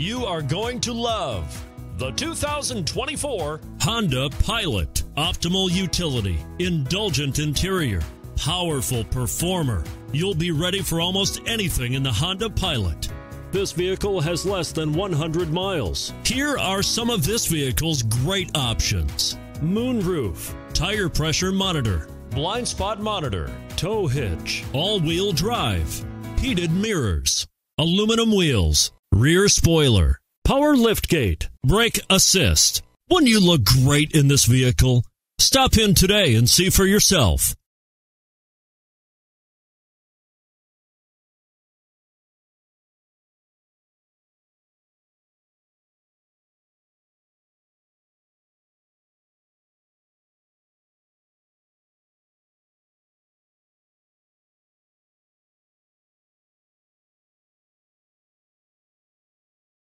You are going to love the 2024 Honda Pilot. Optimal utility, indulgent interior, powerful performer. You'll be ready for almost anything in the Honda Pilot. This vehicle has less than 100 miles. Here are some of this vehicle's great options moonroof, tire pressure monitor, blind spot monitor, tow hitch, all wheel drive, heated mirrors, aluminum wheels, rear spoiler, power liftgate, brake assist. Wouldn't you look great in this vehicle? Stop in today and see for yourself.